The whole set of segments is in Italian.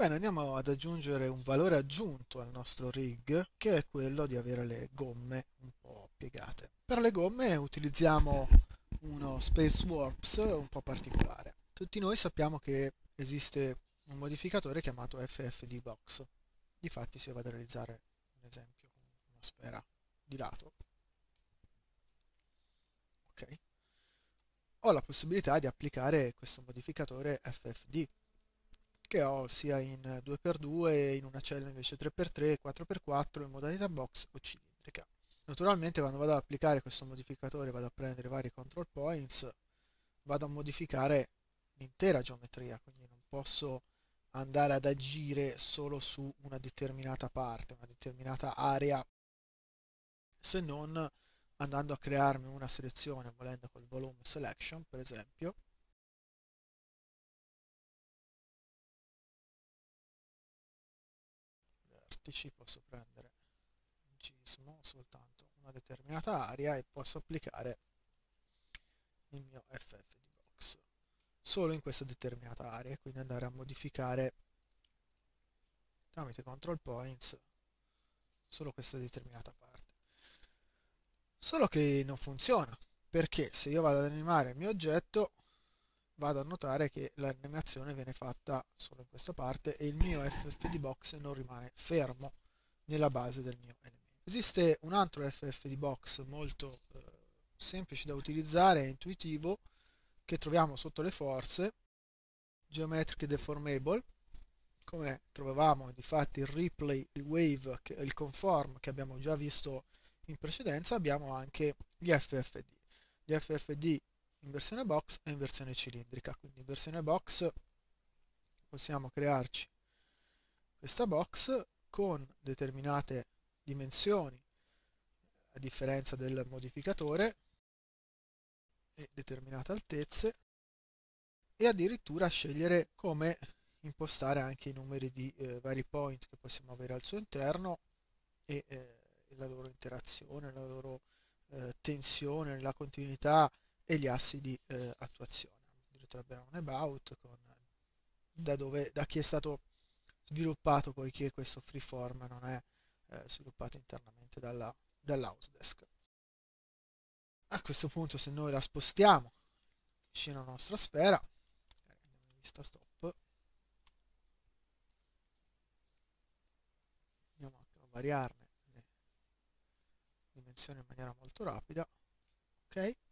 Bene, andiamo ad aggiungere un valore aggiunto al nostro rig, che è quello di avere le gomme un po' piegate. Per le gomme utilizziamo uno Space Warps un po' particolare. Tutti noi sappiamo che esiste un modificatore chiamato FFD Difatti se io vado a realizzare un esempio con una sfera di lato, ok, ho la possibilità di applicare questo modificatore FFD che ho sia in 2x2, in una cella invece 3x3, 4x4, in modalità box o cilindrica. Naturalmente quando vado ad applicare questo modificatore vado a prendere vari control points, vado a modificare l'intera geometria, quindi non posso andare ad agire solo su una determinata parte, una determinata area, se non andando a crearmi una selezione volendo col volume selection per esempio vertici posso prendere in gismo soltanto una determinata area e posso applicare il mio FF di box solo in questa determinata area quindi andare a modificare tramite control points solo questa determinata parte. Solo che non funziona perché se io vado ad animare il mio oggetto vado a notare che l'animazione viene fatta solo in questa parte e il mio FFD box non rimane fermo nella base del mio elemento. Esiste un altro FFD box molto eh, semplice da utilizzare e intuitivo che troviamo sotto le forze, Geometric Deformable, come trovavamo di fatti il replay, il wave, il conform che abbiamo già visto in precedenza, abbiamo anche gli FFD. Gli FFD in versione box e in versione cilindrica. Quindi in versione box possiamo crearci questa box con determinate dimensioni a differenza del modificatore e determinate altezze e addirittura scegliere come impostare anche i numeri di eh, vari point che possiamo avere al suo interno e eh, la loro interazione, la loro eh, tensione, la continuità e gli assi di eh, attuazione. Addirittura abbiamo un about con, da, dove, da chi è stato sviluppato poiché questo freeform non è eh, sviluppato internamente dalla, dall'Autodesk. A questo punto se noi la spostiamo vicino alla nostra sfera, andiamo vista stop, a variarne le dimensioni in maniera molto rapida, ok?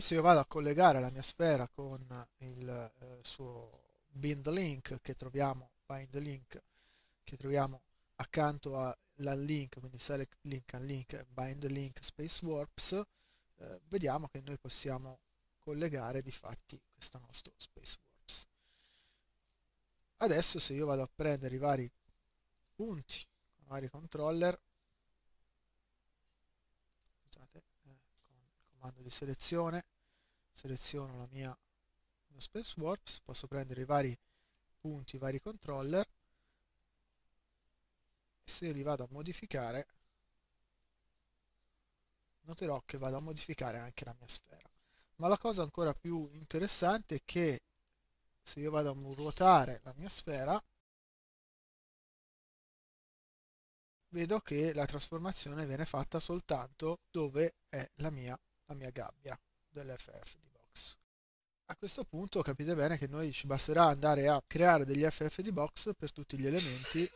Se io vado a collegare la mia sfera con il eh, suo bind link che troviamo bind link che troviamo accanto all'unlink quindi select link unlink bind link space warps eh, vediamo che noi possiamo collegare di fatti questo nostro space warps. Adesso se io vado a prendere i vari punti i vari controller scusate, eh, con il comando di selezione seleziono la mia mio space warps posso prendere i vari punti i vari controller. E se li vado a modificare noterò che vado a modificare anche la mia sfera. Ma la cosa ancora più interessante è che se io vado a ruotare la mia sfera vedo che la trasformazione viene fatta soltanto dove è la mia, la mia gabbia dell'FF a questo punto capite bene che noi ci basterà andare a creare degli FF di box per tutti gli elementi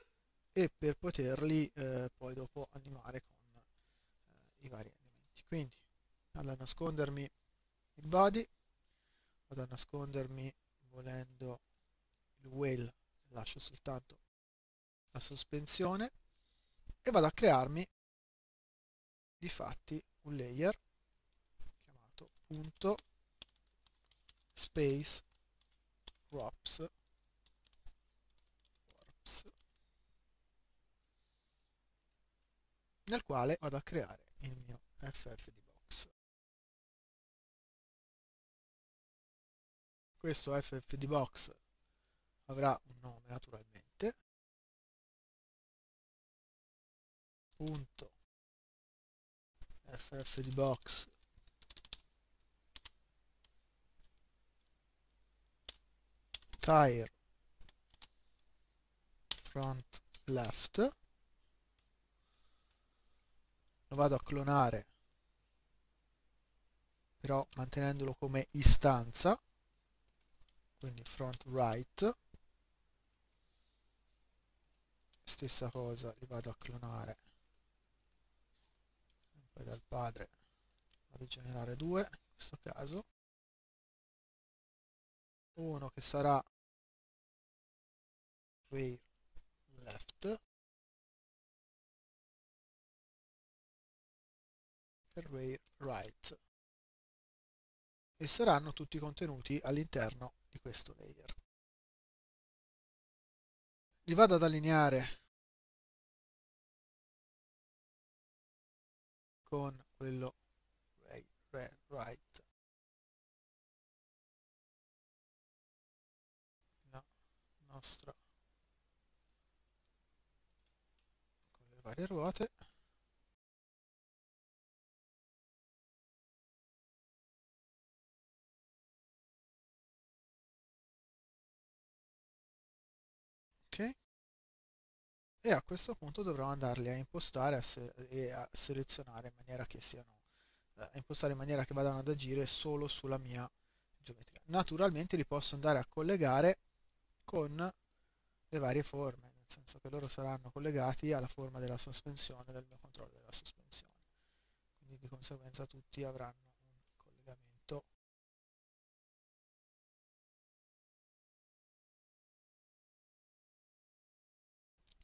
e per poterli eh, poi dopo animare con eh, i vari elementi. Quindi vado a nascondermi il body, vado a nascondermi volendo il whale, lascio soltanto la sospensione e vado a crearmi di fatti un layer punto space props nel quale vado a creare il mio ff box. Questo ff box avrà un nome naturalmente. Punto. Ff box tire. Front left. Lo vado a clonare. Però mantenendolo come istanza. Quindi front right. Stessa cosa li vado a clonare. Poi dal padre vado a generare due in questo caso. Uno che sarà rear left. E rear right. E saranno tutti contenuti all'interno di questo layer. Li vado ad allineare con quello right la nostra con le varie ruote. Ok. E a questo punto dovrò andarli a impostare a e a selezionare in maniera che siano eh, a impostare in maniera che vadano ad agire solo sulla mia geometria. Naturalmente li posso andare a collegare con le varie forme senso che loro saranno collegati alla forma della sospensione del mio controllo della sospensione quindi di conseguenza tutti avranno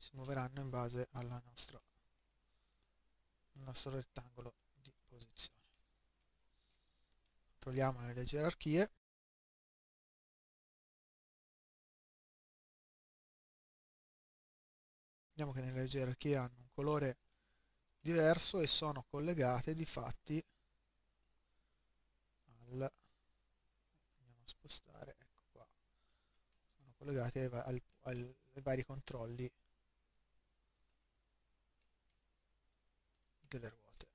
si muoveranno in base alla nostra, al nostro rettangolo di posizione. Controlliamo le gerarchie. Vediamo che nelle gerarchie hanno un colore diverso e sono collegate di fatti al andiamo a spostare ecco qua sono collegate ai, al, al, ai vari controlli delle ruote.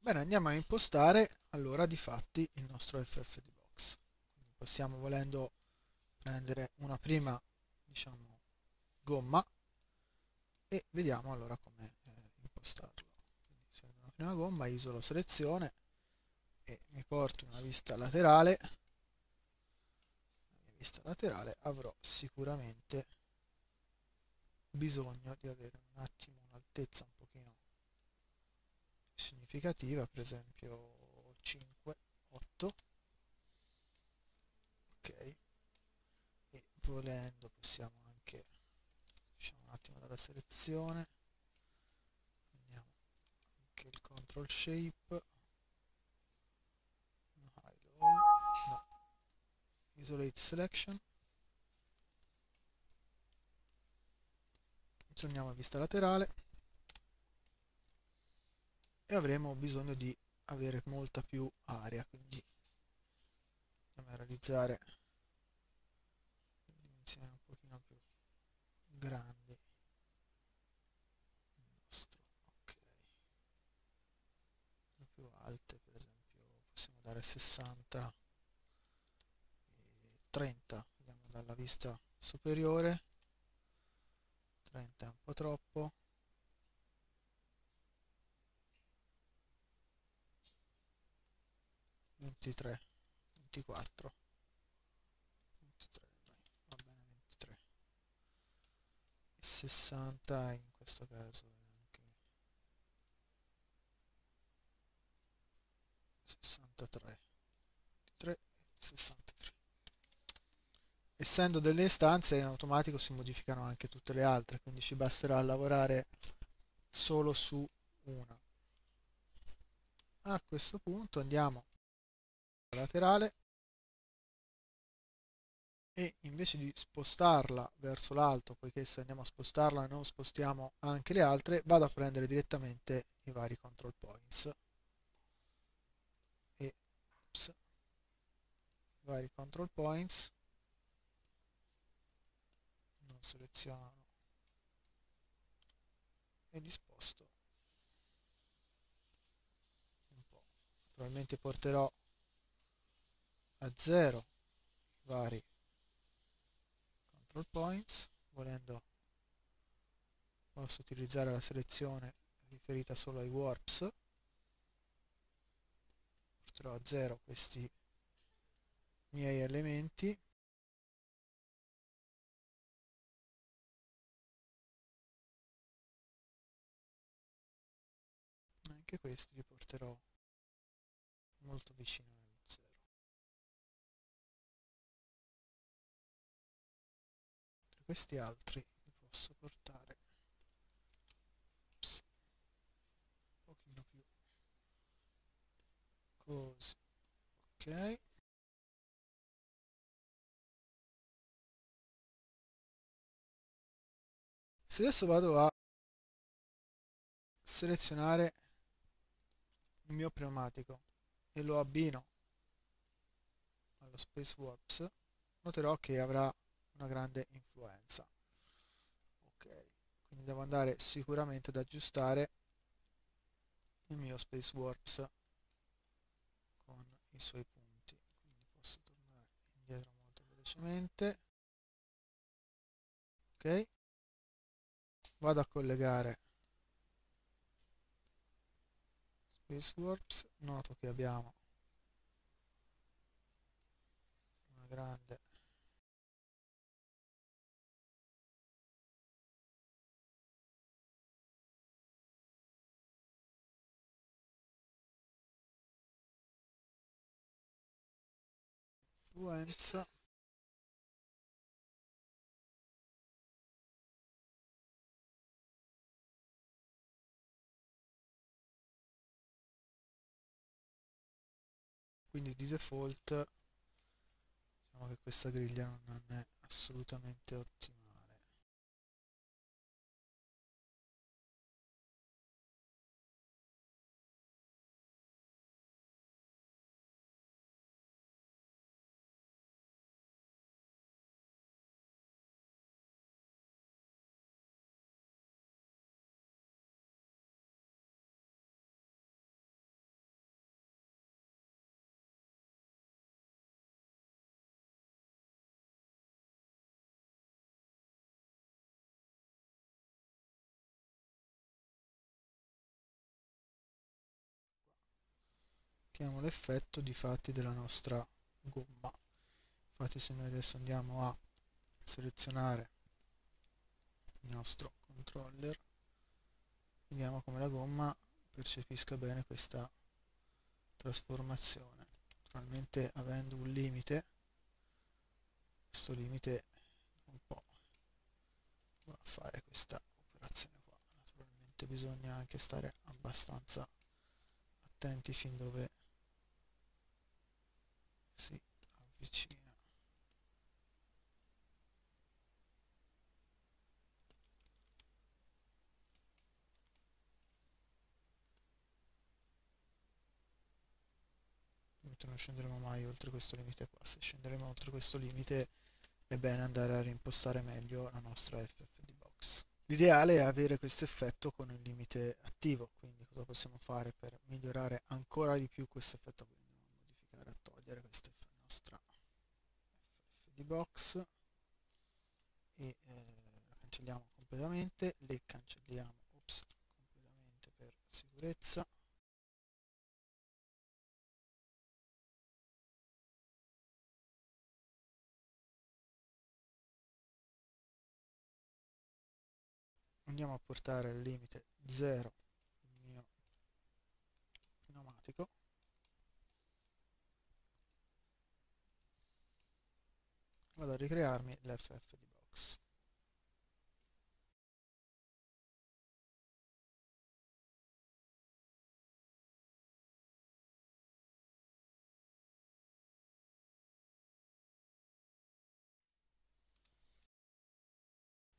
Bene, andiamo a impostare allora di fatti il nostro FFD box. Quindi possiamo volendo prendere una prima diciamo gomma e vediamo allora come eh, impostarlo. Quindi se una prima gomma isolo selezione e mi porto una vista laterale. Nella vista laterale avrò sicuramente bisogno di avere un attimo un'altezza un pochino significativa per esempio 5 8 ok e volendo possiamo dalla selezione. Prendiamo anche il control shape. No. isolate selection. Torniamo a vista laterale. E avremo bisogno di avere molta più aria quindi andiamo a realizzare dimensioni un pochino più grandi nostro ok più alte per esempio dare 60 e 30 vediamo dalla vista superiore. 30 è un po' troppo. Ventitré ventiquattro. Ventitré va bene ventitré. Sessanta in questo caso è anche sessantatré. Ventitré e sessantatré. Essendo delle istanze in automatico si modificano anche tutte le altre quindi ci basterà lavorare solo su una. A questo punto andiamo laterale. E invece di spostarla verso l'alto poiché se andiamo a spostarla non spostiamo anche le altre vado a prendere direttamente i vari control points ups, i vari control points. Seleziono. E li sposto un po'. Naturalmente porterò a zero i vari control points. Volendo posso utilizzare la selezione riferita solo ai warps porterò a zero questi miei elementi. Anche questi li porterò molto vicino allo zero. Questi altri li posso portare Ups, un pochino più così ok se adesso vado a selezionare il mio pneumatico e lo abbino allo Space Warps noterò che avrà una grande influenza. Ok quindi devo andare sicuramente ad aggiustare il mio Space Warps i suoi punti. Quindi posso tornare indietro molto velocemente. Ok? Vado a collegare Space Warps. Noto che abbiamo una grande influenza quindi di default diciamo che questa griglia non è assolutamente ottimale ottiamo l'effetto di fatti della nostra gomma. Infatti se noi adesso andiamo a selezionare il nostro controller vediamo come la gomma percepisca bene questa trasformazione. Naturalmente avendo un limite questo limite un po' va a fare questa operazione qua. Naturalmente bisogna anche stare abbastanza attenti fin dove si avvicina non scenderemo mai oltre questo limite qua. Se scenderemo oltre questo limite è bene andare a reimpostare meglio la nostra FFD box. L'ideale è avere questo effetto con il limite attivo quindi cosa possiamo fare per migliorare ancora di più questo effetto qui togliere questa nostra ffd box e eh, la cancelliamo completamente le cancelliamo ops, completamente per sicurezza. Andiamo a portare al limite 0 il mio pneumatico vado a ricrearmi l'FF di box.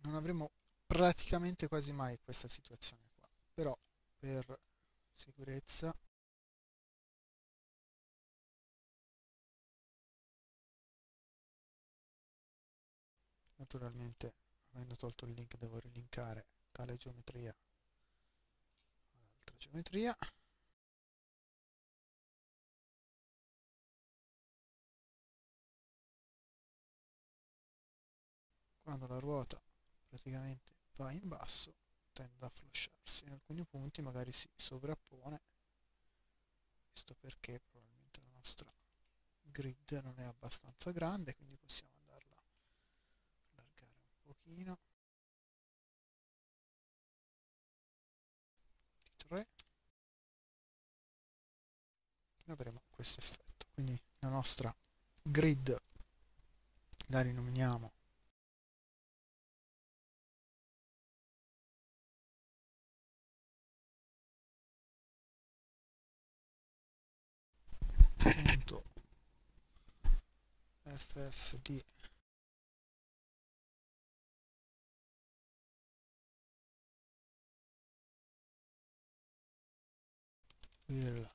Non avremo praticamente quasi mai questa situazione qua, però per sicurezza naturalmente avendo tolto il link devo rilinkare tale geometria all'altra geometria. Quando la ruota praticamente va in basso tende a flosciarsi. In alcuni punti magari si sovrappone. Questo perché probabilmente la nostra grid non è abbastanza grande quindi possiamo andarla a allargare un pochino di 3 e avremo questo effetto quindi la nostra grid la rinomiamo punto ffd will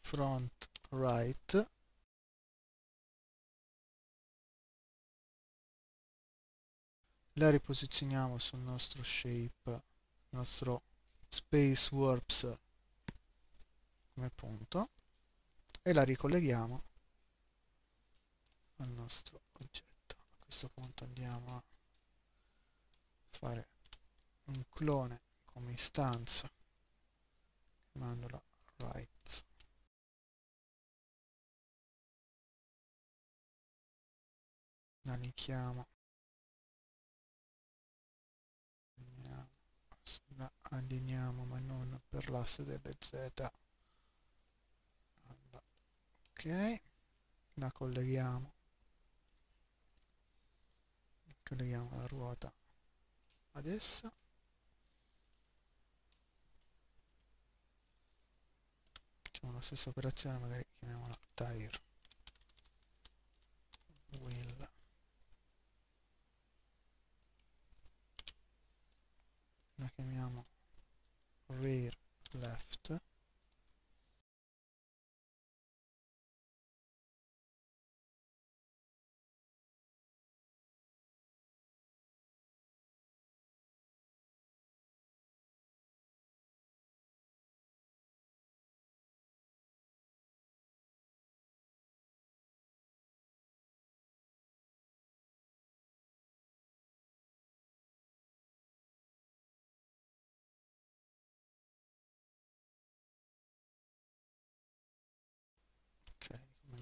front right. La riposizioniamo sul nostro shape il nostro space warps come punto e la ricolleghiamo al nostro oggetto. A questo punto andiamo a fare un clone come istanza chiamandola right. La linkiamo la allineiamo ma non per l'asse delle z. Ok la colleghiamo. Colleghiamo la ruota ad essa facciamo la stessa operazione magari chiamiamola tire. Wheel. La chiamiamo rear left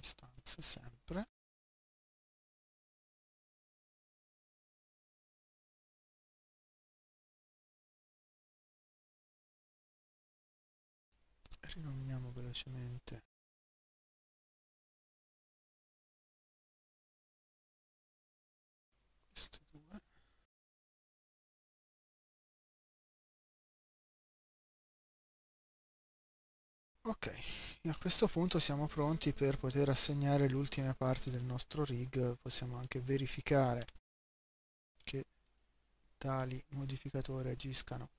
istanze sempre. Rinomiamo velocemente ok a questo punto siamo pronti per poter assegnare le ultime parti del nostro rig. Possiamo anche verificare che tali modificatori agiscano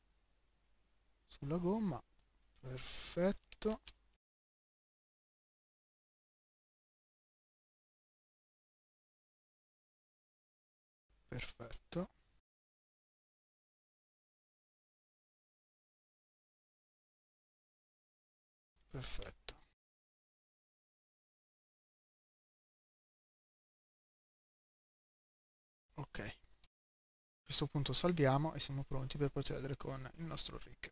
sulla gomma. Perfetto. Perfetto perfetto. Ok. A questo punto salviamo e siamo pronti per procedere con il nostro rig